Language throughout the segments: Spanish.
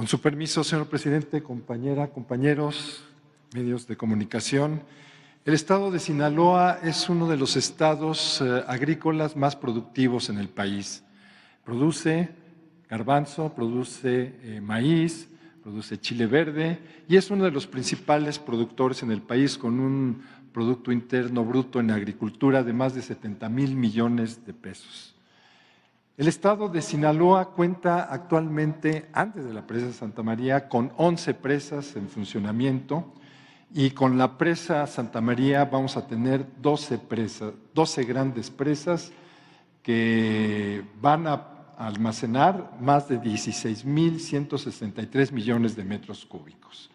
Con su permiso, señor presidente, compañera, compañeros, medios de comunicación, el estado de Sinaloa es uno de los estados eh, agrícolas más productivos en el país. Produce garbanzo, produce eh, maíz, produce chile verde y es uno de los principales productores en el país con un Producto Interno Bruto en agricultura de más de 70 mil millones de pesos. El estado de Sinaloa cuenta actualmente, antes de la presa Santa María, con 11 presas en funcionamiento y con la presa Santa María vamos a tener 12 presas, 12 grandes presas que van a almacenar más de 16.163 millones de metros cúbicos.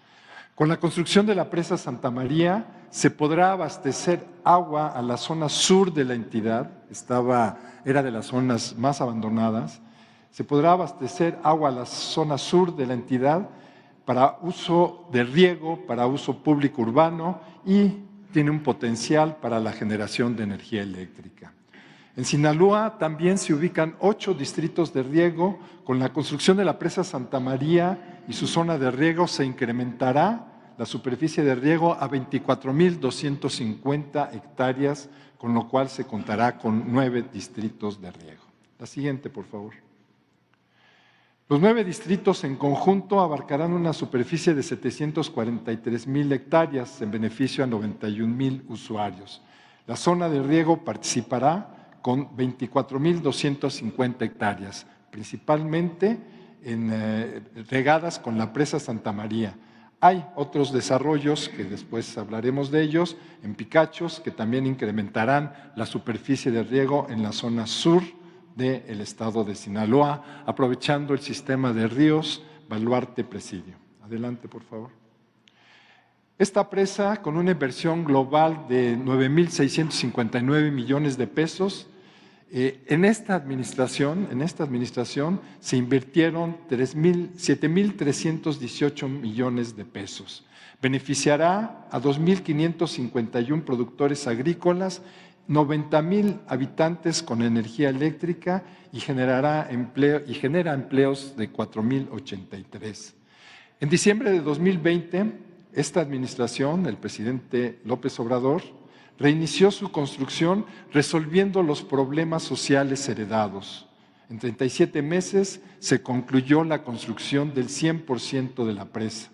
Con la construcción de la presa Santa María se podrá abastecer agua a la zona sur de la entidad, estaba, era de las zonas más abandonadas, se podrá abastecer agua a la zona sur de la entidad para uso de riego, para uso público urbano y tiene un potencial para la generación de energía eléctrica. En Sinaloa también se ubican ocho distritos de riego. Con la construcción de la presa Santa María y su zona de riego se incrementará la superficie de riego a 24.250 hectáreas, con lo cual se contará con nueve distritos de riego. La siguiente, por favor. Los nueve distritos en conjunto abarcarán una superficie de 743 mil hectáreas en beneficio a 91 mil usuarios. La zona de riego participará con 24.250 hectáreas, principalmente en, eh, regadas con la presa Santa María. Hay otros desarrollos, que después hablaremos de ellos, en Picachos, que también incrementarán la superficie de riego en la zona sur del estado de Sinaloa, aprovechando el sistema de ríos Baluarte-Presidio. Adelante, por favor. Esta presa, con una inversión global de 9.659 millones de pesos, eh, en esta administración, en esta administración se invirtieron 7.318 millones de pesos. Beneficiará a 2.551 productores agrícolas, 90.000 habitantes con energía eléctrica y, generará empleo, y genera empleos de 4.083. En diciembre de 2020, esta administración, el presidente López Obrador, reinició su construcción resolviendo los problemas sociales heredados. En 37 meses se concluyó la construcción del 100% de la presa.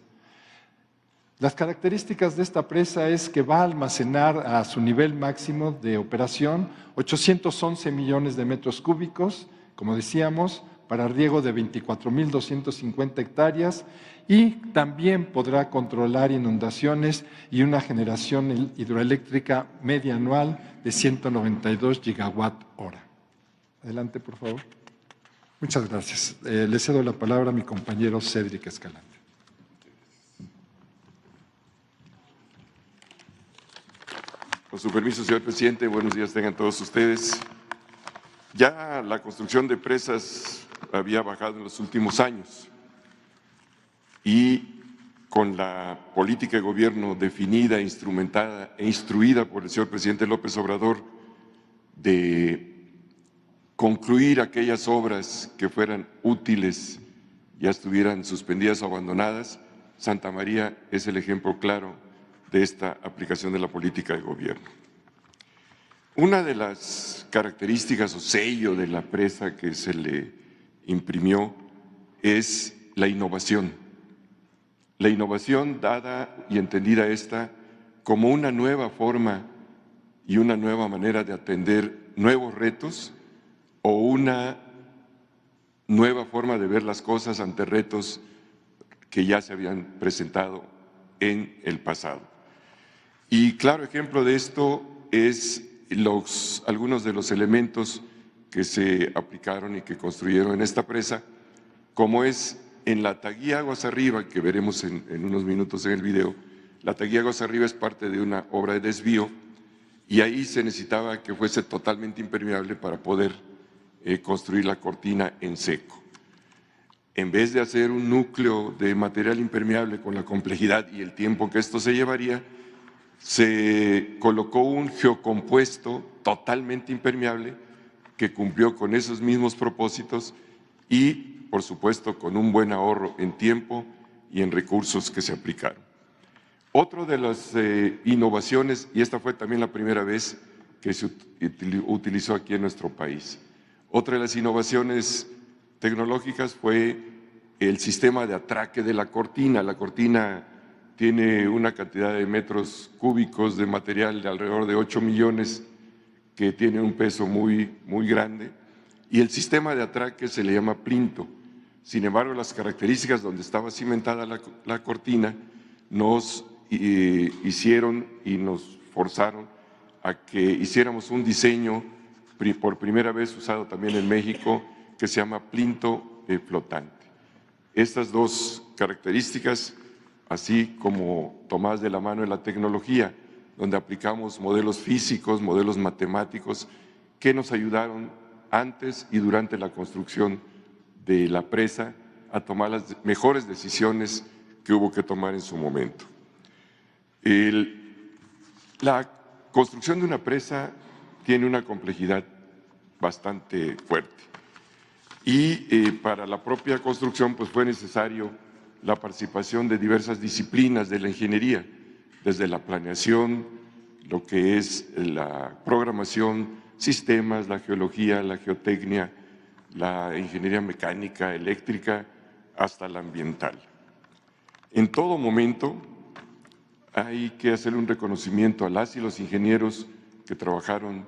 Las características de esta presa es que va a almacenar a su nivel máximo de operación 811 millones de metros cúbicos, como decíamos, para riego de 24.250 hectáreas y también podrá controlar inundaciones y una generación hidroeléctrica media anual de 192 gigawatt hora. Adelante, por favor. Muchas gracias. Eh, le cedo la palabra a mi compañero Cédric Escalante. Con su permiso, señor presidente, buenos días tengan todos ustedes. Ya la construcción de presas había bajado en los últimos años. Y con la política de gobierno definida, instrumentada e instruida por el señor presidente López Obrador de concluir aquellas obras que fueran útiles, ya estuvieran suspendidas o abandonadas, Santa María es el ejemplo claro de esta aplicación de la política de gobierno. Una de las características o sello de la presa que se le imprimió es la innovación. La innovación dada y entendida esta como una nueva forma y una nueva manera de atender nuevos retos o una nueva forma de ver las cosas ante retos que ya se habían presentado en el pasado. Y claro ejemplo de esto es los, algunos de los elementos que se aplicaron y que construyeron en esta presa, como es en la taguía Aguas Arriba, que veremos en, unos minutos en el video, la taguía Aguas Arriba es parte de una obra de desvío y ahí se necesitaba que fuese totalmente impermeable para poder eh, construir la cortina en seco. En vez de hacer un núcleo de material impermeable con la complejidad y el tiempo que esto se llevaría, se colocó un geocompuesto totalmente impermeable que cumplió con esos mismos propósitos y por supuesto, con un buen ahorro en tiempo y en recursos que se aplicaron. Otra de las eh, innovaciones, y esta fue también la primera vez que se utilizó aquí en nuestro país, otra de las innovaciones tecnológicas fue el sistema de atraque de la cortina. La cortina tiene una cantidad de metros cúbicos de material de alrededor de 8 millones que tiene un peso muy, muy grande y el sistema de atraque se le llama plinto. Sin embargo, las características donde estaba cimentada la, cortina nos eh, hicieron y nos forzaron a que hiciéramos un diseño por primera vez usado también en México que se llama plinto flotante. Estas dos características, así como tomadas de la mano de la tecnología, donde aplicamos modelos físicos, modelos matemáticos, que nos ayudaron antes y durante la construcción de la presa a tomar las mejores decisiones que hubo que tomar en su momento. la construcción de una presa tiene una complejidad bastante fuerte y eh, para la propia construcción pues fue necesario la participación de diversas disciplinas de la ingeniería, desde la planeación, lo que es la programación, sistemas, la geología, la geotecnia, la ingeniería mecánica, eléctrica, hasta la ambiental. En todo momento hay que hacer un reconocimiento a las y los ingenieros que trabajaron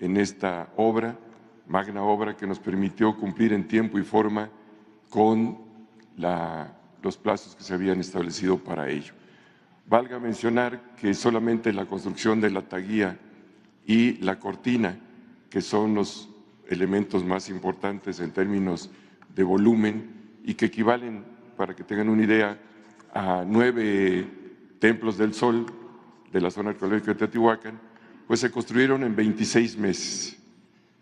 en esta obra, magna obra que nos permitió cumplir en tiempo y forma con los plazos que se habían establecido para ello. Valga mencionar que solamente la construcción de la taguía y la cortina, que son los elementos más importantes en términos de volumen y que equivalen, para que tengan una idea, a nueve templos del sol de la zona arqueológica de Teotihuacán, pues se construyeron en 26 meses.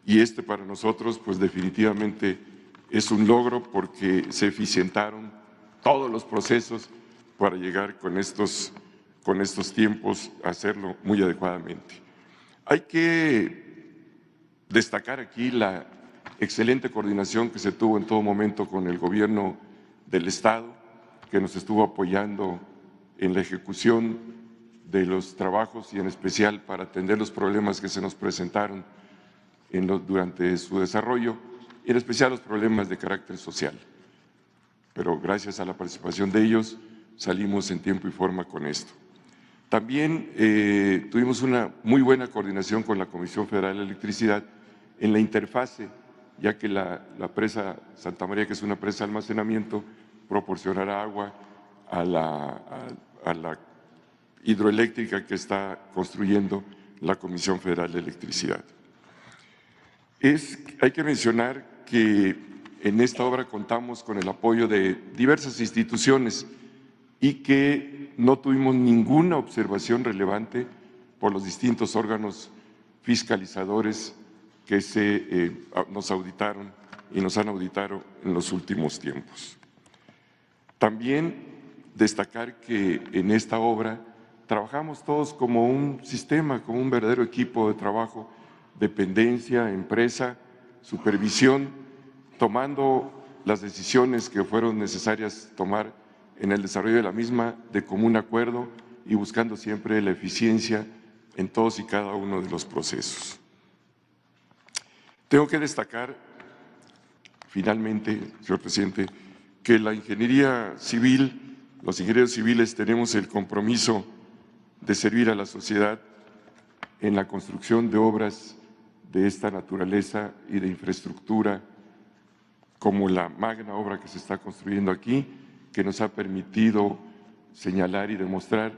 Y este para nosotros, pues definitivamente es un logro porque se eficientaron todos los procesos para llegar con estos, con estos tiempos a hacerlo muy adecuadamente. Hay que destacar aquí la excelente coordinación que se tuvo en todo momento con el gobierno del Estado, que nos estuvo apoyando en la ejecución de los trabajos y en especial para atender los problemas que se nos presentaron en durante su desarrollo, en especial los problemas de carácter social. Pero gracias a la participación de ellos, salimos en tiempo y forma con esto. También eh, tuvimos una muy buena coordinación con la Comisión Federal de Electricidad en la interfase, ya que la, presa Santa María, que es una presa de almacenamiento, proporcionará agua a la, a la hidroeléctrica que está construyendo la Comisión Federal de Electricidad. Es, hay que mencionar que en esta obra contamos con el apoyo de diversas instituciones, y que no tuvimos ninguna observación relevante por los distintos órganos fiscalizadores que se, eh, nos auditaron y nos han auditado en los últimos tiempos. También destacar que en esta obra trabajamos todos como un sistema, como un verdadero equipo de trabajo, dependencia, empresa, supervisión, tomando las decisiones que fueron necesarias tomar en el desarrollo de la misma de común acuerdo y buscando siempre la eficiencia en todos y cada uno de los procesos. Tengo que destacar, finalmente, señor presidente, que la ingeniería civil, los ingenieros civiles tenemos el compromiso de servir a la sociedad en la construcción de obras de esta naturaleza y de infraestructura, como la magna obra que se está construyendo aquí, que nos ha permitido señalar y demostrar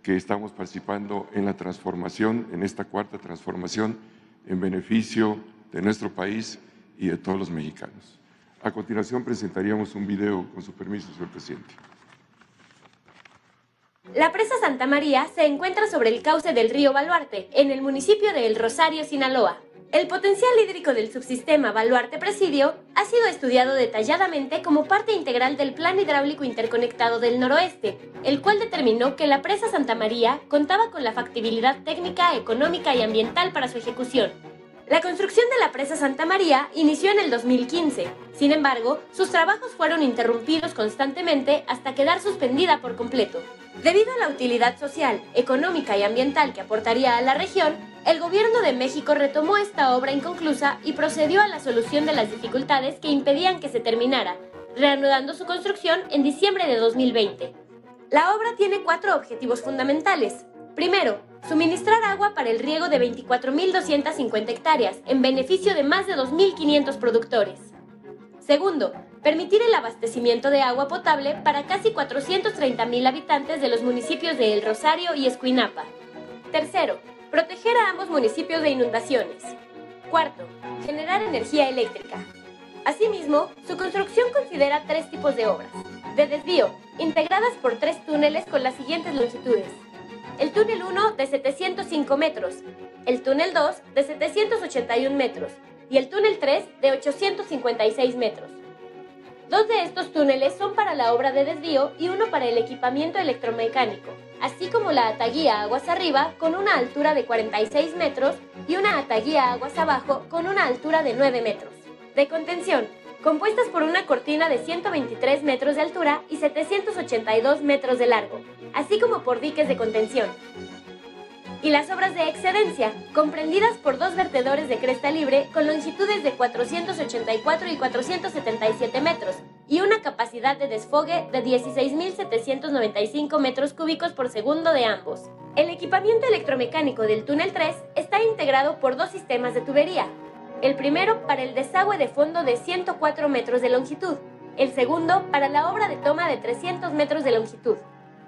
que estamos participando en la transformación, en esta cuarta transformación, en beneficio de nuestro país y de todos los mexicanos. A continuación presentaríamos un video, con su permiso, señor presidente. La presa Santa María se encuentra sobre el cauce del río Baluarte, en el municipio de El Rosario, Sinaloa. El potencial hídrico del subsistema Baluarte-Presidio ha sido estudiado detalladamente como parte integral del Plan Hidráulico Interconectado del Noroeste, el cual determinó que la presa Santa María contaba con la factibilidad técnica, económica y ambiental para su ejecución. La construcción de la presa Santa María inició en el 2015. Sin embargo, sus trabajos fueron interrumpidos constantemente hasta quedar suspendida por completo. Debido a la utilidad social, económica y ambiental que aportaría a la región, el gobierno de México retomó esta obra inconclusa y procedió a la solución de las dificultades que impedían que se terminara, reanudando su construcción en diciembre de 2020. La obra tiene cuatro objetivos fundamentales. Primero, suministrar agua para el riego de 24.250 hectáreas, en beneficio de más de 2.500 productores. Segundo, permitir el abastecimiento de agua potable para casi 430.000 habitantes de los municipios de El Rosario y Escuinapa. Tercero, proteger a ambos municipios de inundaciones. Cuarto, generar energía eléctrica. Asimismo, su construcción considera tres tipos de obras. De desvío, integradas por tres túneles con las siguientes longitudes el túnel 1 de 705 metros, el túnel 2 de 781 metros y el túnel 3 de 856 metros. Dos de estos túneles son para la obra de desvío y uno para el equipamiento electromecánico, así como la ataguía aguas arriba con una altura de 46 metros y una ataguía aguas abajo con una altura de 9 metros. De contención, compuestas por una cortina de 123 metros de altura y 782 metros de largo, así como por diques de contención. Y las obras de excedencia, comprendidas por dos vertedores de cresta libre con longitudes de 484 y 477 metros y una capacidad de desfogue de 16.795 metros cúbicos por segundo de ambos. El equipamiento electromecánico del túnel 3 está integrado por dos sistemas de tubería, el primero para el desagüe de fondo de 104 metros de longitud, el segundo para la obra de toma de 300 metros de longitud.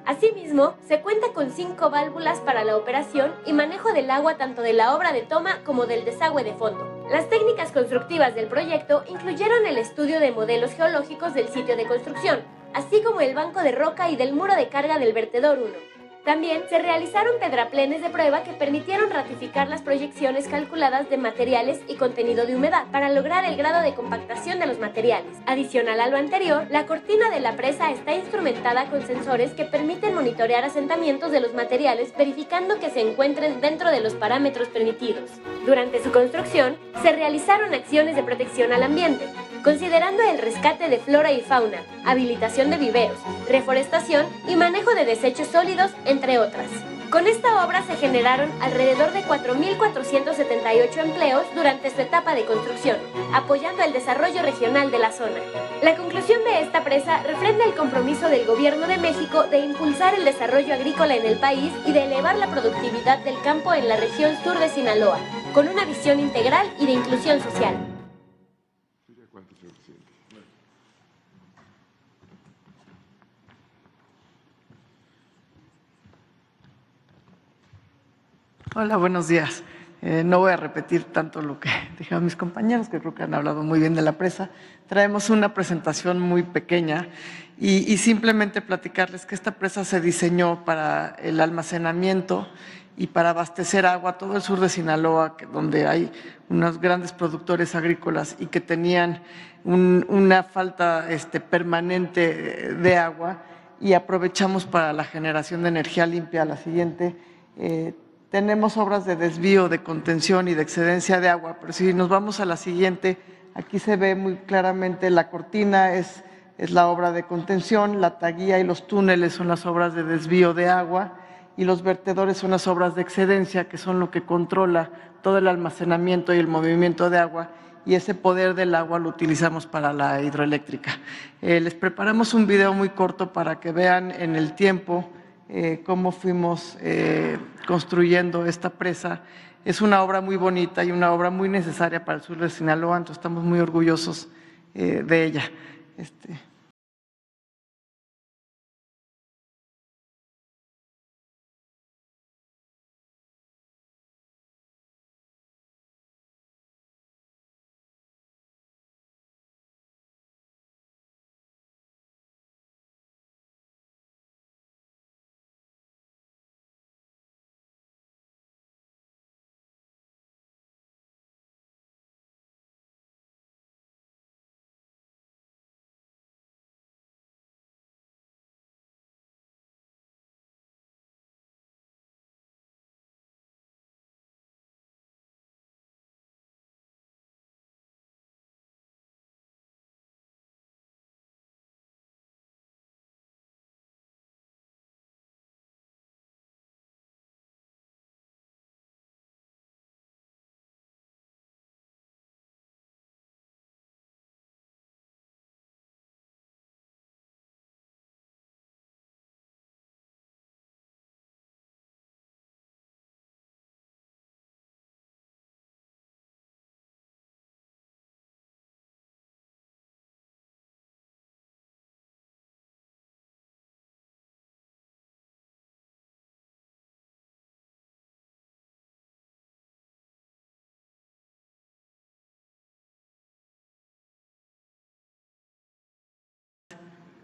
Asimismo, se cuenta con cinco válvulas para la operación y manejo del agua tanto de la obra de toma como del desagüe de fondo. Las técnicas constructivas del proyecto incluyeron el estudio de modelos geológicos del sitio de construcción, así como el banco de roca y del muro de carga del vertedor 1. También se realizaron pedraplenes de prueba que permitieron ratificar las proyecciones calculadas de materiales y contenido de humedad para lograr el grado de compactación de los materiales. Adicional a lo anterior, la cortina de la presa está instrumentada con sensores que permiten monitorear asentamientos de los materiales verificando que se encuentren dentro de los parámetros permitidos. Durante su construcción, se realizaron acciones de protección al ambiente, considerando el rescate de flora y fauna, habilitación de viveros, reforestación y manejo de desechos sólidos, entre otras. Con esta obra se generaron alrededor de 4.478 empleos durante su etapa de construcción, apoyando el desarrollo regional de la zona. La conclusión de esta presa refrenda el compromiso del Gobierno de México de impulsar el desarrollo agrícola en el país y de elevar la productividad del campo en la región sur de Sinaloa, con una visión integral y de inclusión social. Hola, buenos días. Eh, no voy a repetir tanto lo que dijeron mis compañeros, que creo que han hablado muy bien de la presa. Traemos una presentación muy pequeña y, simplemente platicarles que esta presa se diseñó para el almacenamiento y para abastecer agua a todo el sur de Sinaloa, donde hay unos grandes productores agrícolas y que tenían un, una falta este, permanente de agua y aprovechamos para la generación de energía limpia. La siguiente, eh, tenemos obras de desvío, de contención y de excedencia de agua, pero si nos vamos a la siguiente, aquí se ve muy claramente la cortina es, es la obra de contención, la taguía y los túneles son las obras de desvío de agua y los vertedores son las obras de excedencia, que son lo que controla todo el almacenamiento y el movimiento de agua, y ese poder del agua lo utilizamos para la hidroeléctrica. Eh, les preparamos un video muy corto para que vean en el tiempo eh, cómo fuimos eh, construyendo esta presa. Es una obra muy bonita y una obra muy necesaria para el sur de Sinaloa, entonces estamos muy orgullosos eh, de ella. Este,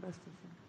Gracias.